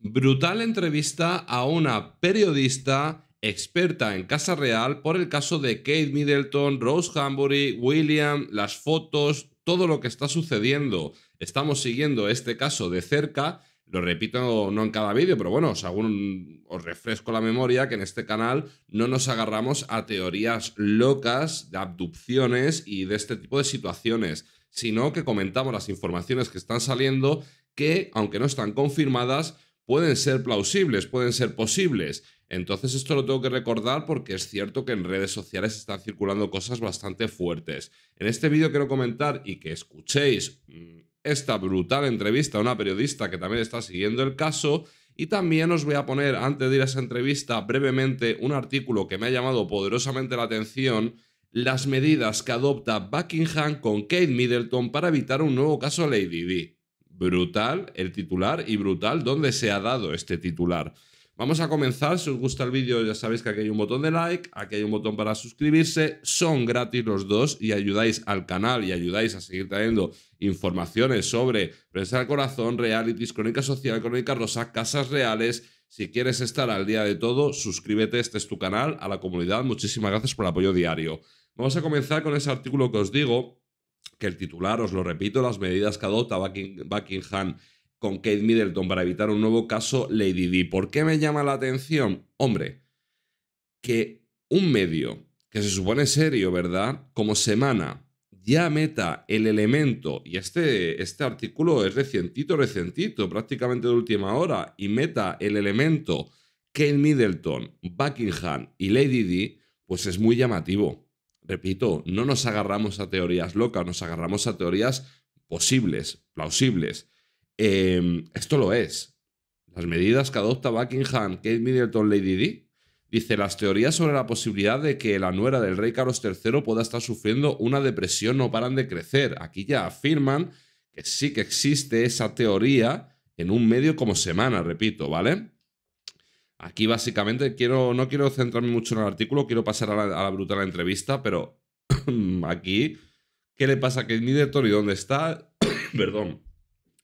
Brutal entrevista a una periodista experta en Casa Real por el caso de Kate Middleton, Rose Hambury, William, las fotos, todo lo que está sucediendo. Estamos siguiendo este caso de cerca. Lo repito no en cada vídeo, pero bueno, os, os refresco la memoria que en este canal no nos agarramos a teorías locas de abducciones y de este tipo de situaciones, sino que comentamos las informaciones que están saliendo que, aunque no están confirmadas, pueden ser plausibles, pueden ser posibles. Entonces esto lo tengo que recordar porque es cierto que en redes sociales están circulando cosas bastante fuertes. En este vídeo quiero comentar y que escuchéis mm, esta brutal entrevista a una periodista que también está siguiendo el caso y también os voy a poner, antes de ir a esa entrevista, brevemente un artículo que me ha llamado poderosamente la atención, las medidas que adopta Buckingham con Kate Middleton para evitar un nuevo caso Lady D. Brutal el titular y brutal dónde se ha dado este titular. Vamos a comenzar, si os gusta el vídeo ya sabéis que aquí hay un botón de like, aquí hay un botón para suscribirse, son gratis los dos y ayudáis al canal y ayudáis a seguir trayendo informaciones sobre prensa del corazón, realities, crónica social, crónica rosa, casas reales. Si quieres estar al día de todo, suscríbete, este es tu canal, a la comunidad, muchísimas gracias por el apoyo diario. Vamos a comenzar con ese artículo que os digo, que el titular, os lo repito, las medidas que adopta Buckingham con Kate Middleton para evitar un nuevo caso Lady D. ¿Por qué me llama la atención? Hombre, que un medio que se supone serio, ¿verdad? Como semana ya meta el elemento, y este, este artículo es recientito, recientito, prácticamente de última hora, y meta el elemento Kate Middleton, Buckingham y Lady D, pues es muy llamativo. Repito, no nos agarramos a teorías locas, nos agarramos a teorías posibles, plausibles. Em, esto lo es. Las medidas que adopta Buckingham, Kate Middleton, Lady D, dice las teorías sobre la posibilidad de que la nuera del rey Carlos III pueda estar sufriendo una depresión no paran de crecer. Aquí ya afirman que sí que existe esa teoría en un medio como Semana, repito, ¿vale? Aquí básicamente quiero, no quiero centrarme mucho en el artículo, quiero pasar a la, brutal entrevista, pero aquí, ¿qué le pasa a Middleton y dónde está? Perdón.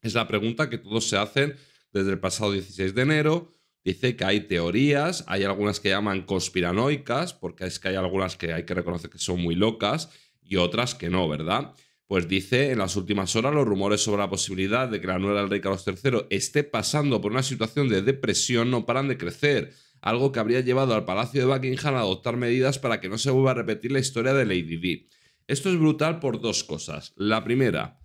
Es la pregunta que todos se hacen desde el pasado 16 de enero. Dice que hay teorías, hay algunas que llaman conspiranoicas, porque es que hay algunas que hay que reconocer que son muy locas y otras que no, ¿verdad? Pues dice en las últimas horas los rumores sobre la posibilidad de que la nueva del rey Carlos III esté pasando por una situación de depresión no paran de crecer, algo que habría llevado al Palacio de Buckingham a adoptar medidas para que no se vuelva a repetir la historia de Lady Di. Esto es brutal por dos cosas. La primera,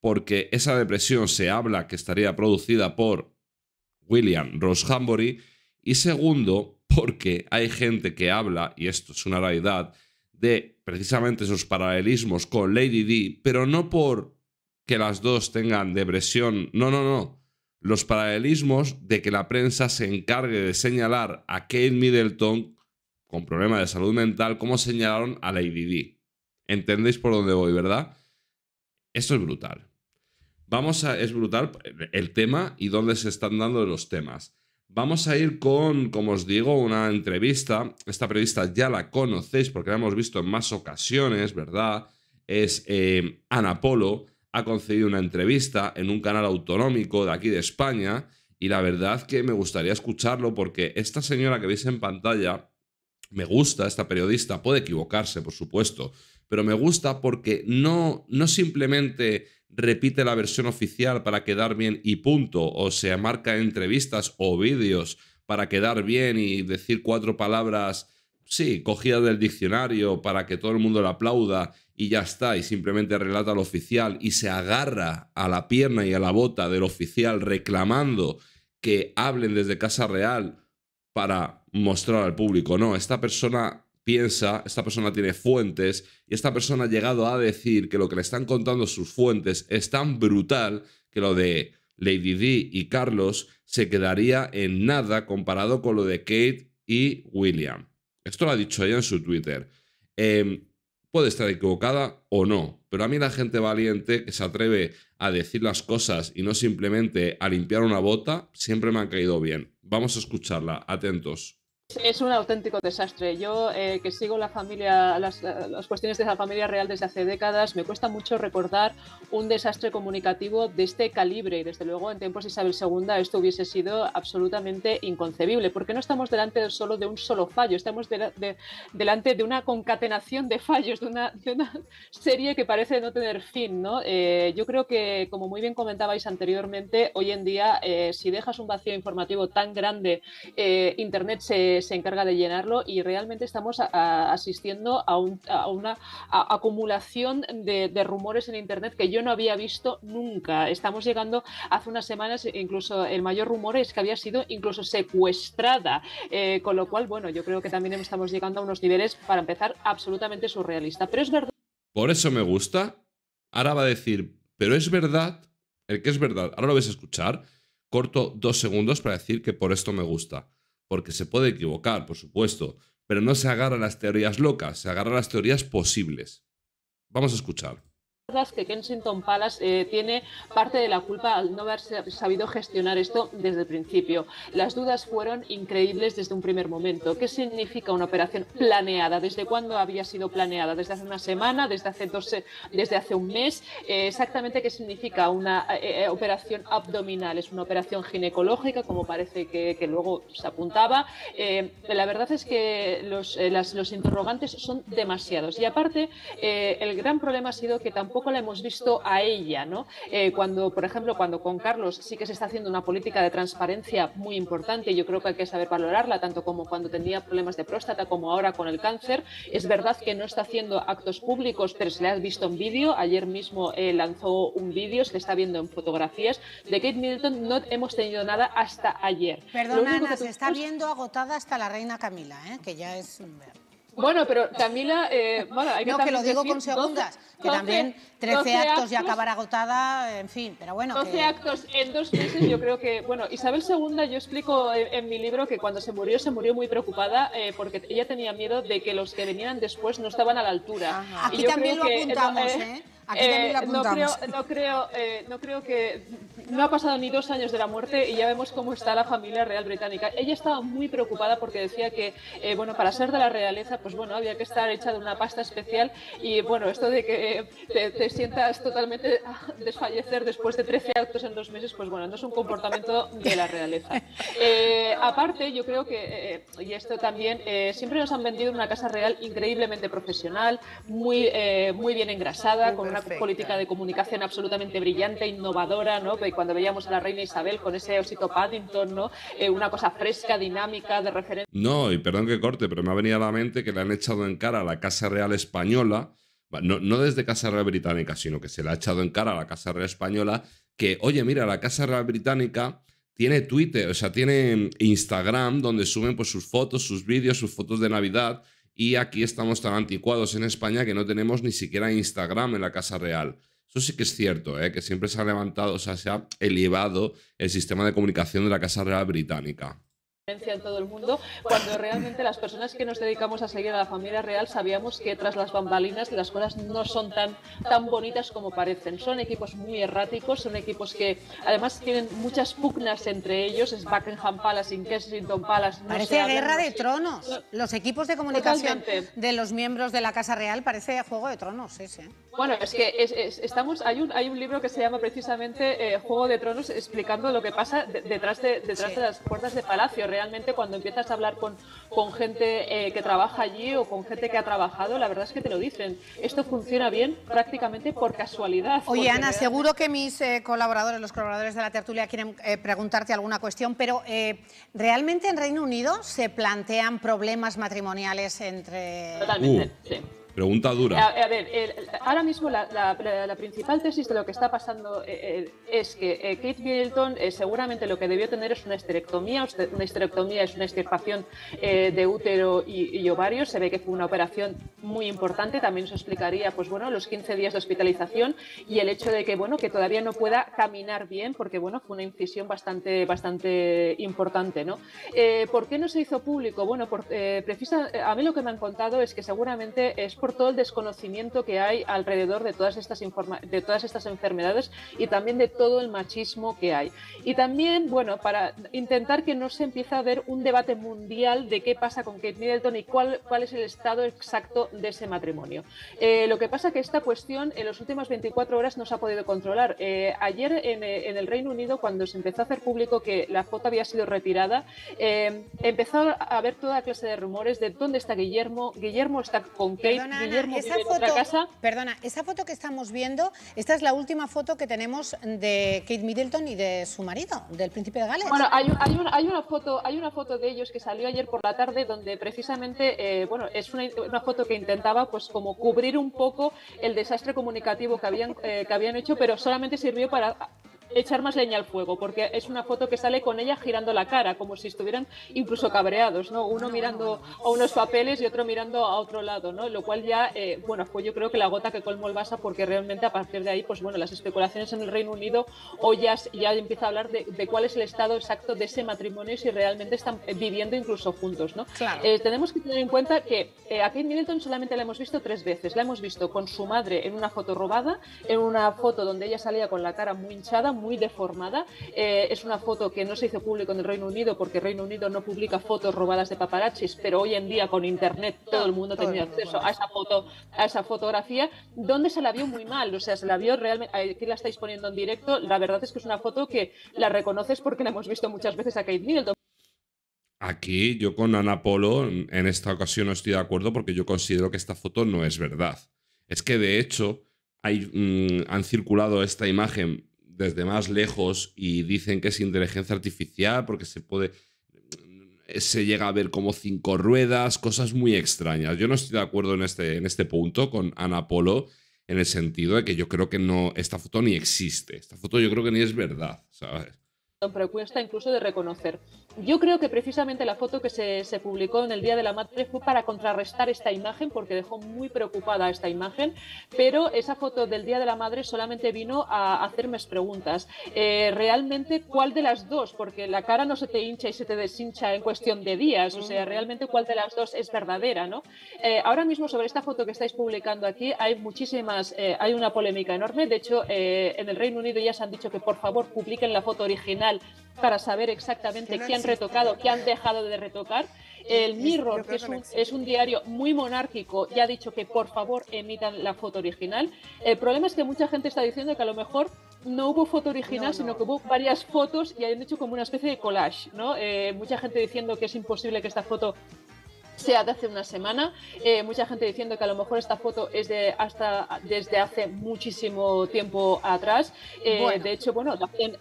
porque esa depresión se habla que estaría producida por William Ross Hambury, y segundo, porque hay gente que habla, y esto es una realidad, de precisamente esos paralelismos con Lady D, pero no por que las dos tengan depresión, no, no, no. Los paralelismos de que la prensa se encargue de señalar a Kate Middleton con problemas de salud mental como señalaron a Lady D. ¿Entendéis por dónde voy, verdad? Esto es brutal. Vamos a, es brutal el tema y dónde se están dando los temas. Vamos a ir con, como os digo, una entrevista. Esta periodista ya la conocéis porque la hemos visto en más ocasiones, ¿verdad? Es eh, Ana Polo. Ha concedido una entrevista en un canal autonómico de aquí de España y la verdad que me gustaría escucharlo porque esta señora que veis en pantalla me gusta, esta periodista, puede equivocarse, por supuesto, pero me gusta porque no, no simplemente repite la versión oficial para quedar bien y punto, o se marca entrevistas o vídeos para quedar bien y decir cuatro palabras, sí, cogidas del diccionario para que todo el mundo le aplauda y ya está, y simplemente relata lo oficial y se agarra a la pierna y a la bota del oficial reclamando que hablen desde Casa Real para mostrar al público. No, esta persona piensa, esta persona tiene fuentes y esta persona ha llegado a decir que lo que le están contando sus fuentes es tan brutal que lo de Lady D y Carlos se quedaría en nada comparado con lo de Kate y William. Esto lo ha dicho ella en su Twitter. Em, puede estar equivocada o no, pero a mí la gente valiente que se atreve a decir las cosas y no simplemente a limpiar una bota, siempre me ha caído bien. Vamos a escucharla, atentos. Es un auténtico desastre. Yo, eh, que sigo la familia, las, cuestiones de la familia real desde hace décadas, me cuesta mucho recordar un desastre comunicativo de este calibre. Y desde luego, en tiempos de Isabel II, esto hubiese sido absolutamente inconcebible, porque no estamos delante solo de un solo fallo, estamos delante de una concatenación de fallos, de una, serie que parece no tener fin. ¿no? Eh, yo creo que, como muy bien comentabais anteriormente, hoy en día, eh, si dejas un vacío informativo tan grande, Internet se se encarga de llenarlo y realmente estamos asistiendo a, una acumulación de, rumores en Internet que yo no había visto nunca. Estamos llegando hace unas semanas, incluso el mayor rumor es que había sido incluso secuestrada, eh, con lo cual, bueno, yo creo que también estamos llegando a unos niveles, para empezar, absolutamente surrealista. Pero es verdad. Por eso me gusta. Ahora va a decir, pero es verdad, el que es verdad, ahora lo vais a escuchar. Corto dos segundos para decir que por esto me gusta porque se puede equivocar, por supuesto, pero no se agarra a las teorías locas, se agarra a las teorías posibles. Vamos a escuchar que Kensington Palace eh, tiene parte de la culpa al no haber sabido gestionar esto desde el principio. Las dudas fueron increíbles desde un primer momento. ¿Qué significa una operación planeada? ¿Desde cuándo había sido planeada? ¿Desde hace una semana? ¿Desde hace, dos, desde hace un mes? Eh, exactamente qué significa una eh, operación abdominal. ¿Es una operación ginecológica, como parece que, luego se apuntaba? la verdad es que los, los interrogantes son demasiados. Y aparte, el gran problema ha sido que tampoco la hemos visto a ella, ¿no? Eh, cuando, por ejemplo, cuando con Carlos sí que se está haciendo una política de transparencia muy importante, yo creo que hay que saber valorarla, tanto como cuando tenía problemas de próstata como ahora con el cáncer. Es verdad que no está haciendo actos públicos, pero se le ha visto en vídeo. Ayer mismo eh, lanzó un vídeo, se le está viendo en fotografías. De Kate Middleton no hemos tenido nada hasta ayer. Perdona, Ana, se está viendo agotada hasta la reina Camila, ¿eh? que ya es bueno, pero Camila, eh, bueno, hay que No, que lo digo con segundas, que también 13 actos, y acabar agotada, en fin, pero bueno. 12 actos en dos meses, yo creo que, bueno, Isabel II, yo explico en, mi libro que cuando se murió, se murió muy preocupada eh, porque ella tenía miedo de que los que venían después no estaban a la altura. Aquí también lo apuntamos, ¿eh? Eh, no creo, no creo, eh, no creo que no ha pasado ni dos años de la muerte y ya vemos cómo está la familia real británica. Ella estaba muy preocupada porque decía que, eh, bueno, para ser de la realeza, pues bueno, había que estar hecha de una pasta especial y bueno, esto de que te, sientas totalmente a desfallecer después de 13 actos en dos meses, pues bueno, no es un comportamiento de la realeza. aparte, yo creo que, y esto también, siempre nos han vendido una casa real increíblemente profesional, muy, muy bien engrasada, con una política de comunicación absolutamente brillante, innovadora, ¿no? Cuando veíamos a la reina Isabel con ese osito Paddington, ¿no? Eh, una cosa fresca, dinámica, de referencia. No, y perdón que corte, pero me ha venido a la mente que le han echado en cara a la Casa Real Española, no, no desde Casa Real Británica, sino que se le ha echado en cara a la Casa Real Española, que, oye, mira, la Casa Real Británica tiene Twitter, o sea, tiene Instagram, donde suben pues, sus fotos, sus vídeos, sus fotos de Navidad. Y aquí estamos tan anticuados en España que no tenemos ni siquiera Instagram en la Casa Real. Eso sí que es cierto, ¿eh? que siempre se ha levantado, o sea, se ha elevado el sistema de comunicación de la Casa Real Británica en todo el mundo, cuando realmente las personas que nos dedicamos a seguir a la familia real sabíamos que tras las bambalinas las cosas no son tan, tan bonitas como parecen. Son equipos muy erráticos, son equipos que además tienen muchas pugnas entre ellos, es Buckingham Palace, Kensington Palace. parece guerra de tronos. Los equipos de comunicación de los miembros de la Casa Real parece Juego de Tronos, ese. Bueno, es que estamos, hay, un, hay un libro que se llama precisamente eh, Juego de Tronos explicando lo que pasa detrás, de, detrás de las puertas de palacio realmente cuando empiezas a hablar con, con gente eh, que trabaja allí o con gente que ha trabajado, la verdad es que te lo dicen. Esto funciona bien prácticamente por casualidad. Oye, Ana, seguro que mis eh, colaboradores, los colaboradores de la tertulia, quieren eh, preguntarte alguna cuestión, pero ¿realmente en Reino Unido se plantean problemas matrimoniales entre... Totalmente, uh. sí. Pregunta dura. A, ver, ahora mismo la, principal tesis de lo que está pasando eh, eh, es que eh, Kate Middleton seguramente lo que debió tener es una esterectomía. Una esterectomía es una extirpación de útero y, ovarios. Se ve que fue una operación muy importante. También se explicaría, pues bueno, los 15 días de hospitalización y el hecho de que, bueno, que todavía no pueda caminar bien porque, bueno, fue una incisión bastante, bastante importante, ¿no? ¿Por qué no se hizo público? Bueno, por, precisa, a mí lo que me han contado es que seguramente es por todo el desconocimiento que hay alrededor de todas estas, de todas estas enfermedades y también de todo el machismo que hay. Y también, bueno, para intentar que no se empiece a ver un debate mundial de qué pasa con Kate Middleton y cuál, cuál es el estado exacto de ese matrimonio. Eh, lo que pasa que esta cuestión en las últimas 24 horas no se ha podido controlar. Eh, ayer en, en, el Reino Unido, cuando se empezó a hacer público que la foto había sido retirada, eh, empezó a haber toda clase de rumores de dónde está Guillermo. Guillermo está con Kate, Guillermo esa foto, casa. Perdona, esa foto que estamos viendo, esta es la última foto que tenemos de Kate Middleton y de su marido, del príncipe de Gales. Bueno, hay, hay, hay, una foto, hay una foto de ellos que salió ayer por la tarde donde precisamente, eh, bueno, es una, una, foto que intentaba pues como cubrir un poco el desastre comunicativo que habían, eh, que habían hecho, pero solamente sirvió para echar más leña al fuego, porque es una foto que sale con ella girando la cara, como si estuvieran incluso cabreados, ¿no? Uno mirando a unos papeles y otro mirando a otro lado, ¿no? Lo cual ya, eh, bueno, fue yo creo que la gota que colmó el vaso, porque realmente a partir de ahí, pues bueno, las especulaciones en el Reino Unido hoy ya, ya empieza a hablar de, cuál es el estado exacto de ese matrimonio y si realmente están viviendo incluso juntos, ¿no? Eh, tenemos que tener en cuenta que eh, a Kate Middleton solamente la hemos visto tres veces. La hemos visto con su madre en una foto robada, en una foto donde ella salía con la cara muy hinchada, muy deformada. Eh, es una foto que no se hizo público en el Reino Unido porque el Reino Unido no publica fotos robadas de paparazzis, pero hoy en día con internet todo el mundo tenía acceso a esa foto, a esa fotografía, donde se la vio muy mal, o sea, se la vio realmente, aquí la estáis poniendo en directo, la verdad es que es una foto que la reconoces porque la hemos visto muchas veces a Kate Middleton. Aquí yo con Ana Polo en esta ocasión no estoy de acuerdo porque yo considero que esta foto no es verdad. Es que de hecho hay, mm, han circulado esta imagen desde más lejos y dicen que es inteligencia artificial porque se puede se llega a ver como cinco ruedas, cosas muy extrañas. Yo no estoy de acuerdo en este, en este punto con Ana Polo en el sentido de que yo creo que no esta foto ni existe. Esta foto yo creo que ni es verdad, ¿sabes? Pero cuesta incluso de reconocer. Yo creo que precisamente la foto que se, se, publicó en el Día de la Madre fue para contrarrestar esta imagen, porque dejó muy preocupada esta imagen, pero esa foto del Día de la Madre solamente vino a hacerme preguntas. Eh, realmente, ¿cuál de las dos? Porque la cara no se te hincha y se te deshincha en cuestión de días, o sea, realmente cuál de las dos es verdadera, ¿no? Eh, ahora mismo sobre esta foto que estáis publicando aquí hay muchísimas, eh, hay una polémica enorme, de hecho, en el Reino Unido ya se han dicho que por favor publiquen la foto original para saber exactamente qué han retocado, qué han dejado de retocar. El Mirror, que es un, es un, diario muy monárquico, ya ha dicho que por favor emitan la foto original. El problema es que mucha gente está diciendo que a lo mejor no hubo foto original, sino que hubo varias fotos y han hecho como una especie de collage, ¿no? Eh, mucha gente diciendo que es imposible que esta foto sea de hace una semana. Eh, mucha gente diciendo que a lo mejor esta foto es de hasta desde hace muchísimo tiempo atrás. Eh, de hecho, bueno,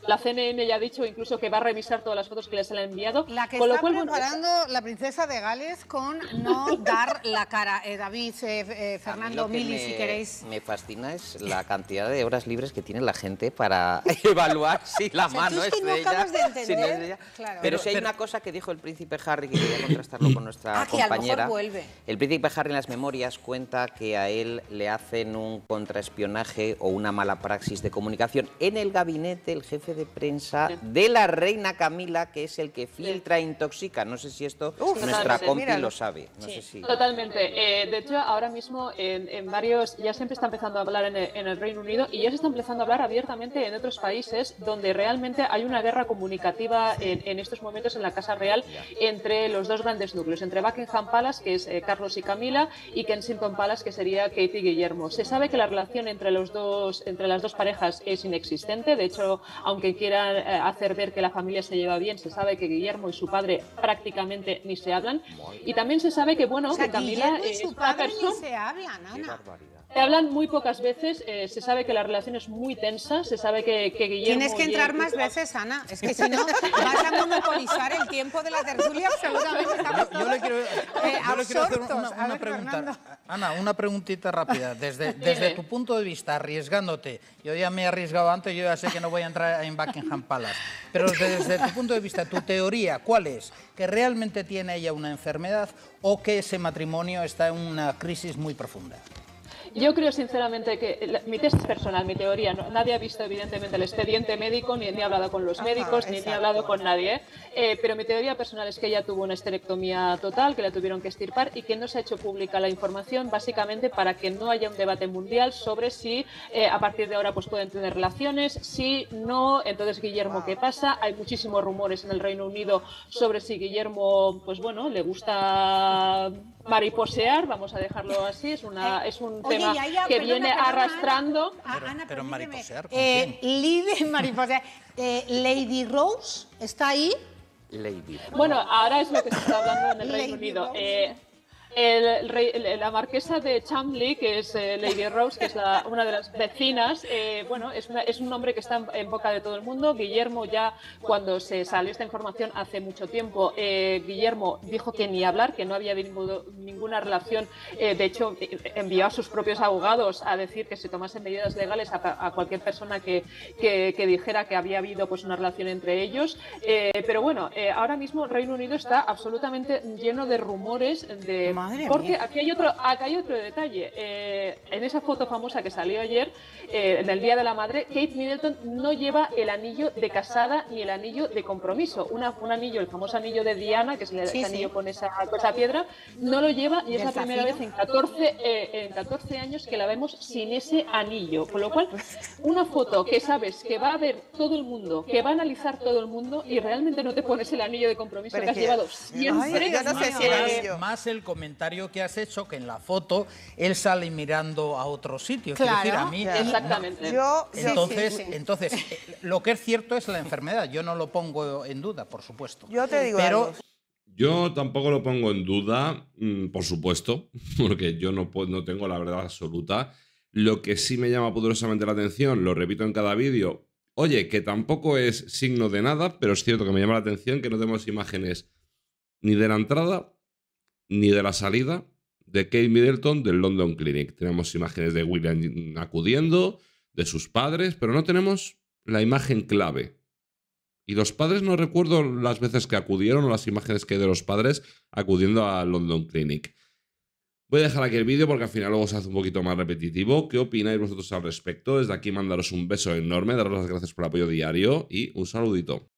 la, CNN ya ha dicho incluso que va a revisar todas las fotos que les han enviado. La que está preparando la princesa de Gales con no dar la cara. Eh, David, Fernando, Mili, si queréis. Me fascina es la cantidad de horas libres que tiene la gente para evaluar si la mano es, de ella, si no es de ella. Pero, si hay una cosa que dijo el príncipe Harry que quería contrastarlo con nuestra ah, compañera. Vuelve. El príncipe Harry en las memorias cuenta que a él le hacen un contraespionaje o una mala praxis de comunicación en el gabinete, el jefe de prensa de la reina Camila, que es el que filtra e intoxica. No sé si esto nuestra compi lo sabe. No sé si... Totalmente. Eh, de hecho, ahora mismo en, varios, ya siempre está empezando a hablar en el, Reino Unido y ya se está empezando a hablar abiertamente en otros países donde realmente hay una guerra comunicativa en, en estos momentos en la Casa Real entre los dos grandes núcleos, entre Buckingham Palace, que es eh, Carlos y Camila, y Kensington Palace, que sería Kate y Guillermo. Se sabe que la relación entre, los dos, entre las dos parejas es inexistente. De hecho, aunque quieran eh, hacer ver que la familia se lleva bien, se sabe que Guillermo y su padre prácticamente ni se hablan. Y también se sabe que, bueno, que Camila y su padre ni se hablan, Ana. Se hablan muy pocas veces, eh, se sabe que la relación es muy tensa, se sabe que, que Guillermo... Tienes que entrar más veces, Ana, es que si no vas a monopolizar el tiempo de la tertulia absolutamente. Yo, le quiero, hacer una, pregunta. Ana, una preguntita rápida. Desde, desde tu punto de vista, arriesgándote, yo ya me he arriesgado antes, yo ya sé que no voy a entrar en Buckingham Palace, pero desde tu punto de vista, tu teoría, ¿cuál es? ¿Que realmente tiene ella una enfermedad o que ese matrimonio está en una crisis muy profunda? Yo creo sinceramente que mi test es personal, mi teoría. nadie ha visto evidentemente el expediente médico, ni, ni ha hablado con los médicos, ni, ni, ha hablado con nadie. ¿eh? Eh, pero mi teoría personal es que ella tuvo una esterectomía total, que la tuvieron que estirpar y que no se ha hecho pública la información básicamente para que no haya un debate mundial sobre si eh, a partir de ahora pues pueden tener relaciones, si no, entonces Guillermo, ¿qué pasa? Hay muchísimos rumores en el Reino Unido sobre si Guillermo, pues bueno, le gusta mariposear, vamos a dejarlo así, es, una, es un que viene arrastrando. pero, mariposear, eh, mariposear. Eh, Lady Rose está ahí. Lady. Bueno, ahora es lo que se está hablando en el Reino Unido. Eh, la marquesa de Chamley, que es eh, Lady Rose, que es una de las vecinas, eh, bueno, es, es, un nombre que está en, boca de todo el mundo. Guillermo ya, cuando se salió esta información hace mucho tiempo, eh, Guillermo dijo que ni hablar, que no había ninguna relación. de hecho, envió a sus propios abogados a decir que se tomasen medidas legales a, cualquier persona que, que, dijera que había habido pues, una relación entre ellos. pero bueno, ahora mismo Reino Unido está absolutamente lleno de rumores de porque aquí hay otro, aquí hay otro detalle. Eh, en esa foto famosa que salió ayer, eh, en el Día de la Madre, Kate Middleton no lleva el anillo de casada ni el anillo de compromiso. Una, un anillo, el famoso anillo de Diana, que es el anillo con esa, esa, piedra, no lo lleva y es la primera vez en 14, eh, en 14 años que la vemos sin ese anillo. Con lo cual, una foto que sabes que va a ver todo el mundo, que va a analizar todo el mundo y realmente no te pones el anillo de compromiso que has llevado siempre. no sé si más el comentario que has hecho que en la foto él sale mirando a otro sitio. Claro, decir, a mí, Exactamente. Yo, entonces, entonces, eh, lo que es cierto es la enfermedad. Yo no lo pongo en duda, por supuesto. Yo te digo Pero, Yo tampoco lo pongo en duda, mm, por supuesto, porque yo no, no tengo la verdad absoluta. Lo que sí me llama poderosamente la atención, lo repito en cada vídeo, oye, que tampoco es signo de nada, pero es cierto que me llama la atención que no tenemos imágenes ni de la entrada ni de la salida de Kate Middleton del London Clinic. Tenemos imágenes de William acudiendo, de sus padres, pero no tenemos la imagen clave. Y los padres no recuerdo las veces que acudieron o las imágenes que hay de los padres acudiendo a London Clinic. Voy a dejar aquí el vídeo porque al final luego se hace un poquito más repetitivo. ¿Qué opináis vosotros al respecto? Desde aquí mandaros un beso enorme, daros las gracias por el apoyo diario y un saludito.